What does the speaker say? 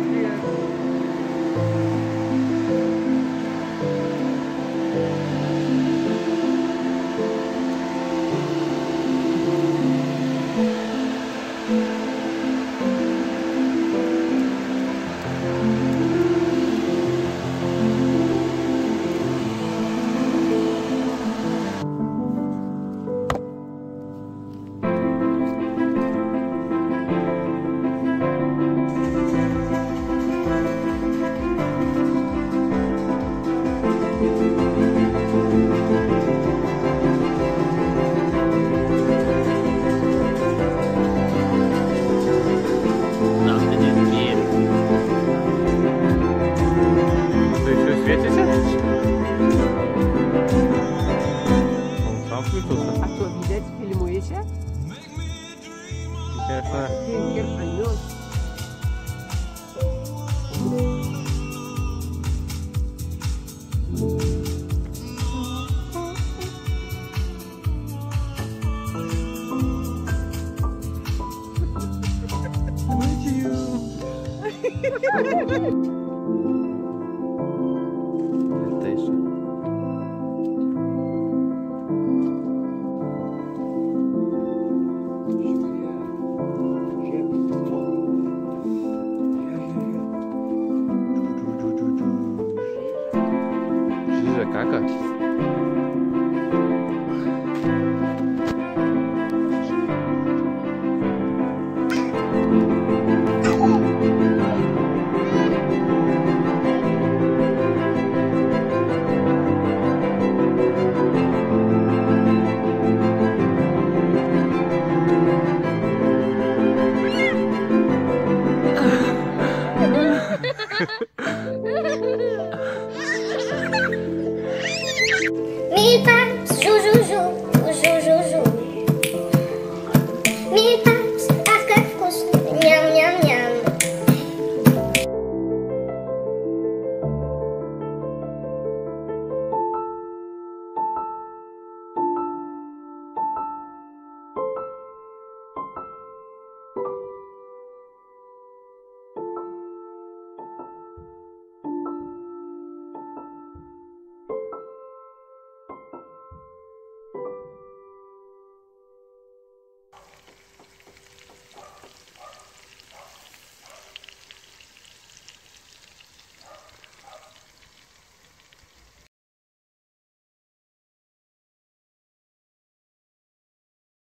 up here. Nasıl A to widać, filmuje się? Śmieszne. Pięknie, fajnie. Thank you. Caraca! Mille pas, jou, jou, jou.